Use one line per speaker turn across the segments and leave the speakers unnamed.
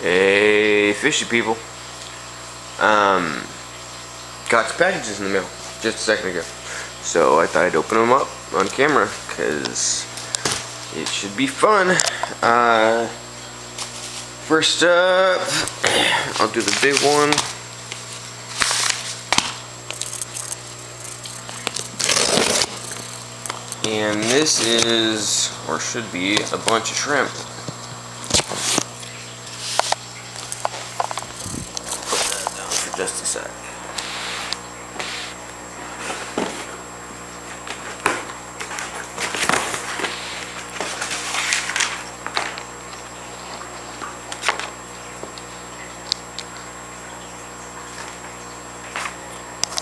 Hey, fishy people. Um, got some packages in the mail just a second ago. So I thought I'd open them up on camera because it should be fun. Uh, first up, I'll do the big one. And this is, or should be, a bunch of shrimp.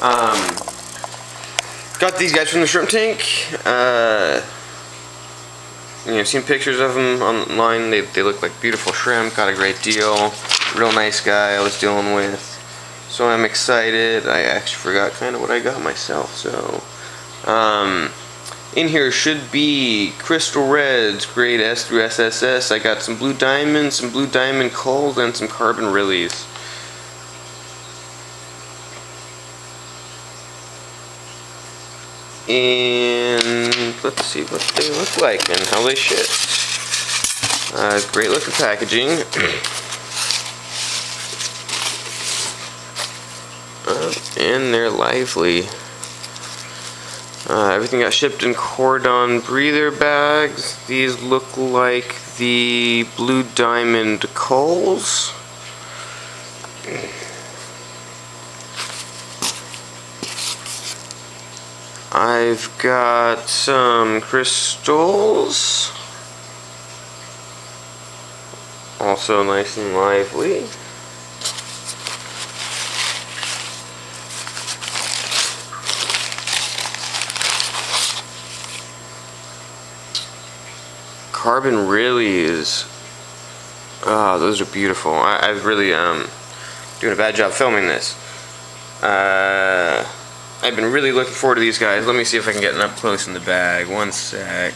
Um, got these guys from the shrimp tank. Uh, you know, seen pictures of them online. They, they look like beautiful shrimp. Got a great deal. Real nice guy I was dealing with. So I'm excited. I actually forgot kind of what I got myself. So, um, in here should be crystal reds, grade S through SSS. I got some blue diamonds, some blue diamond culls, and some carbon rilis. And let's see what they look like and how they ship. Uh, great looking packaging. uh, and they're lively. Uh, everything got shipped in Kordon breather bags. These look like the Blue Diamond culls. I've got some crystals. Also nice and lively. Carbon Rilis. Ah, oh, those are beautiful. I, I really um doing a bad job filming this. Uh. I've been really looking forward to these guys. Let me see if I can get an up close in the bag. One sec.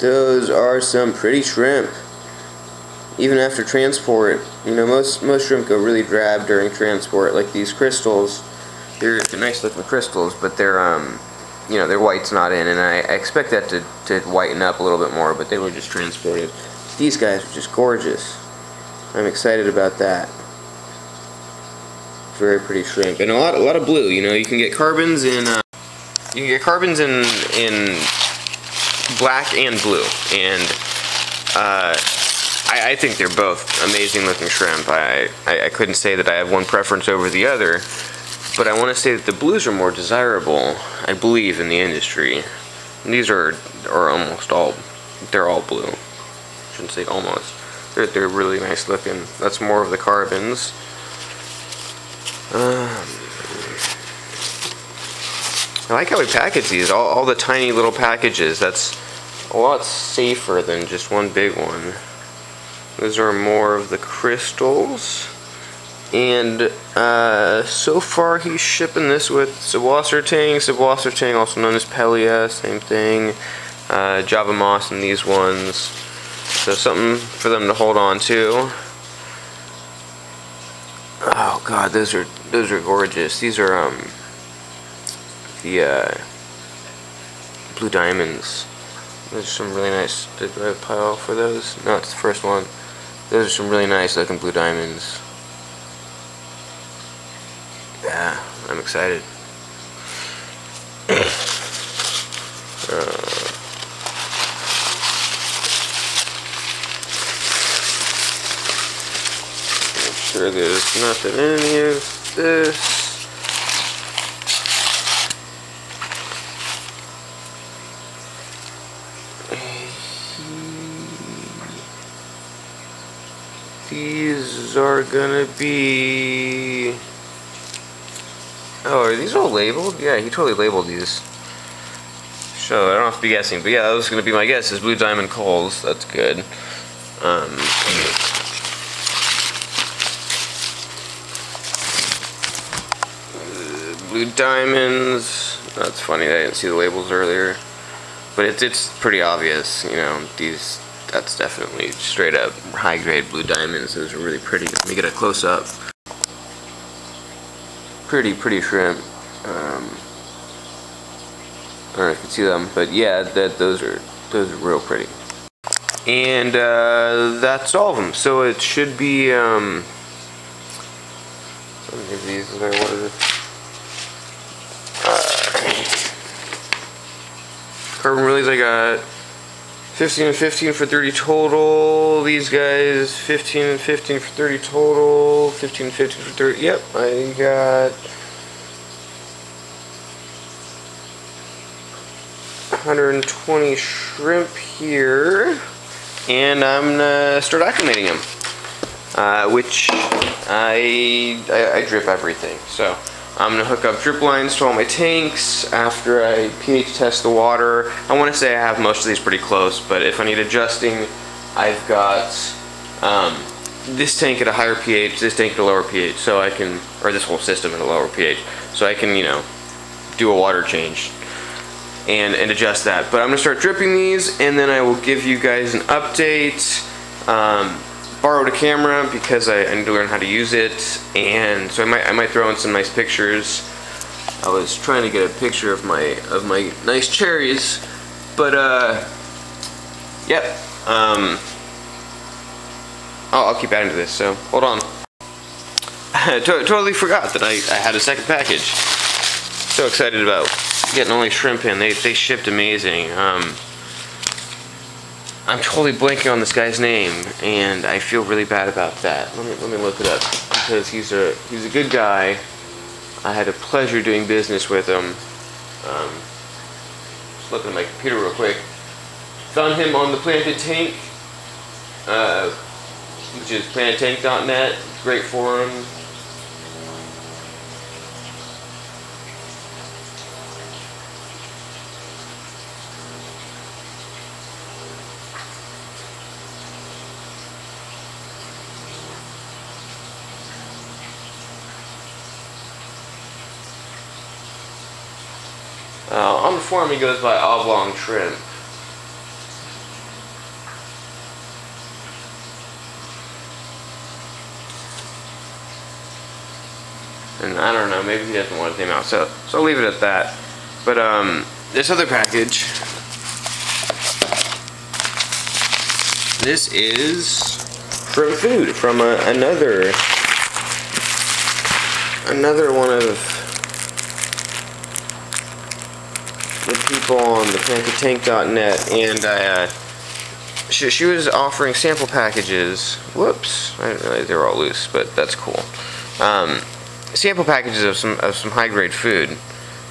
Those are some pretty shrimp. Even after transport. You know, most most shrimp go really drab during transport, like these crystals. They're, they're nice looking crystals, but they're, um, you know, their white's not in, and I, I expect that to, to whiten up a little bit more, but they were just transported. These guys are just gorgeous. I'm excited about that very pretty shrimp. And a lot a lot of blue you know? You can get carbons in uh, you can get carbons in in black and blue. And uh, I, I, think they're both amazing looking shrimp. I, I, I couldn't say that I have one preference over the other but I want to say that the blues are more desirable I believe in the industry. These are are almost all they're all blue. I shouldn't say almost. They're, they're really nice looking. That's more of the carbons um, I like how we package these, all, all the tiny little packages. That's a lot safer than just one big one. Those are more of the crystals. And uh, so far he's shipping this with Subwasser Tang, Subwasser Tang, also known as Pelia, same thing. Uh, Java Moss and these ones. So something for them to hold on to. God, those are those are gorgeous. These are um the uh, blue diamonds. There's some really nice. Did I pile for those? No, it's the first one. Those are some really nice looking blue diamonds. Yeah, I'm excited. uh, sure there's nothing in of this. These are gonna be... Oh, are these all labeled? Yeah, he totally labeled these. So, I don't have to be guessing, but yeah, that was gonna be my guess, is Blue Diamond Culls. That's good. Um, blue diamonds. That's funny. I didn't see the labels earlier, but it's it's pretty obvious. You know, these that's definitely straight up high grade blue diamonds. Those are really pretty. Let me get a close up. Pretty, pretty shrimp. Um, I don't know if you can see them, but yeah, that those are those are real pretty. And uh, that's all of them. So it should be. Um, let me give these. What is? Carbon Rilis I got 15 and 15 for 30 total. These guys 15 and 15 for 30 total. 15 and 15 for 30. Yep, I got 120 shrimp here. And I'm gonna start acclimating them. Uh, which I, I, I drip everything. So I'm gonna hook up drip lines to all my tanks after I pH test the water. I wanna say I have most of these pretty close, but if I need adjusting, I've got um, this tank at a higher pH, this tank at a lower pH, so I can, or this whole system at a lower pH, so I can, you know, do a water change and, and adjust that. But I'm gonna start dripping these, and then I will give you guys an update. Um, borrowed a camera because I, I, need to learn how to use it and so I might I might throw in some nice pictures. I was trying to get a picture of my of my nice cherries but uh yep um I'll, I'll keep adding to this so hold on. I totally forgot that I, I had a second package. So excited about getting only shrimp in. They, they shipped amazing. Um, I'm totally blanking on this guy's name, and I feel really bad about that. Let me let me look it up because he's a he's a good guy. I had a pleasure doing business with him. Um, just looking at my computer real quick. Found him on the Planted Tank, uh, which is plantedtank.net. Great forum. On he goes by Oblong Shrimp. And I don't know, maybe he doesn't want his name out, so, so I'll leave it at that. But um, this other package, this is from food from a, another another one of people on the plantedtank.net, and I, uh, she, she, was offering sample packages. Whoops, I didn't realize they were all loose, but that's cool. Um, sample packages of some of some high grade food,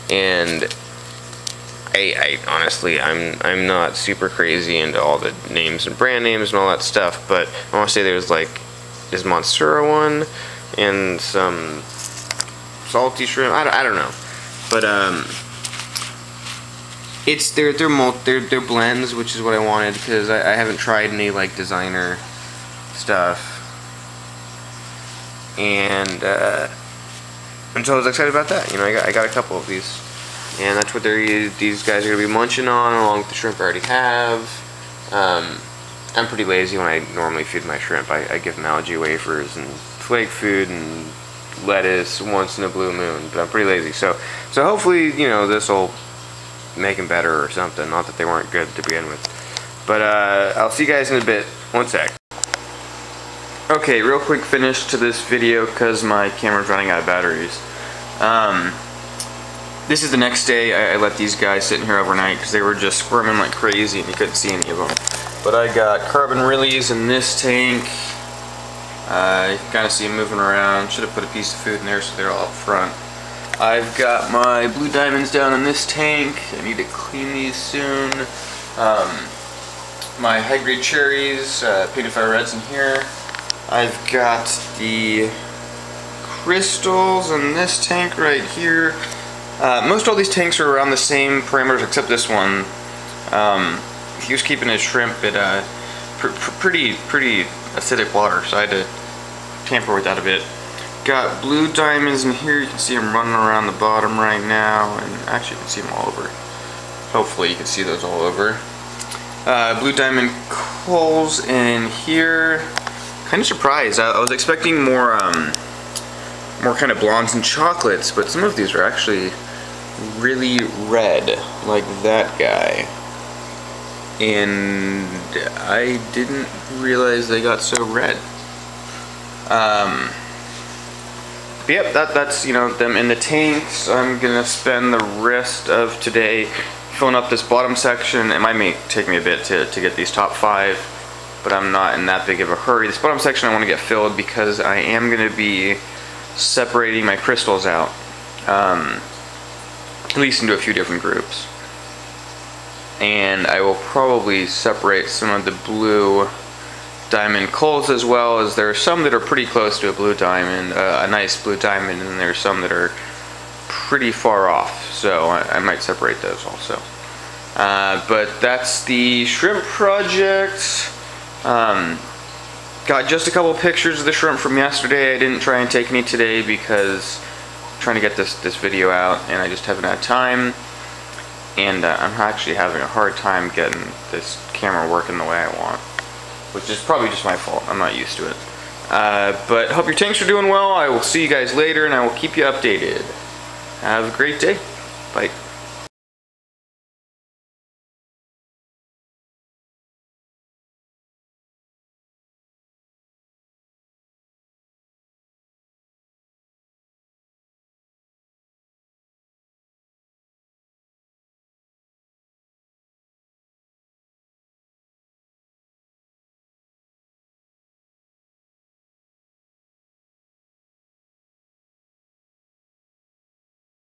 and I, I, honestly I'm I'm not super crazy into all the names and brand names and all that stuff, but I want to say there's like this Mosura one and some salty shrimp. I don't, I don't know, but um it's they're they're mul they're they're blends, which is what I wanted because I, I haven't tried any like designer stuff, and uh, and so I was excited about that. You know, I got I got a couple of these, and that's what they're these guys are gonna be munching on along with the shrimp I already have. Um, I'm pretty lazy when I normally feed my shrimp. I, I give them algae wafers and flake food and lettuce once in a blue moon, but I'm pretty lazy. So so hopefully you know this will make them better or something. Not that they weren't good to begin with. But uh, I'll see you guys in a bit. One sec. Okay, real quick finish to this video because my camera's running out of batteries. Um, this is the next day. I, I let these guys sit in here overnight because they were just squirming like crazy and you couldn't see any of them. But I got carbon Rilis in this tank. Uh, kind of see them moving around. Should have put a piece of food in there so they're all up front. I've got my blue diamonds down in this tank. I need to clean these soon. Um, my high grade cherries, uh, painted fire reds in here. I've got the crystals in this tank right here. Uh, most all these tanks are around the same parameters except this one. Um, he was keeping his shrimp at uh, pr pr pretty pretty acidic water, so I had to tamper with that a bit. Got blue diamonds in here. You can see them running around the bottom right now. And actually you can see them all over. Hopefully you can see those all over. uh, blue diamond culls in here. Kind of surprised. I, I was expecting more, um, more kind of blondes and chocolates, but some of these are actually really red, like that guy. And I didn't realize they got so red. Um, yep, that, that's, you know, them in the tanks. I'm gonna spend the rest of today filling up this bottom section. It might take me a bit to, to get these top five, but I'm not in that big of a hurry. This bottom section I wanna get filled because I am gonna be separating my crystals out. Um, at least into a few different groups. And I will probably separate some of the blue diamond culls as well as there are some that are pretty close to a blue diamond, uh, a nice blue diamond, and there are some that are pretty far off. So I, I might separate those also. Uh, but that's the shrimp project. Um, got just a couple pictures of the shrimp from yesterday. I didn't try and take any today because trying to get this, this video out and I just haven't had time and uh, I'm actually having a hard time getting this camera working the way I want which is probably just my fault. I'm not used to it. Uh, but hope your tanks are doing well. I will see you guys later and I will keep you updated. Have a great day. Bye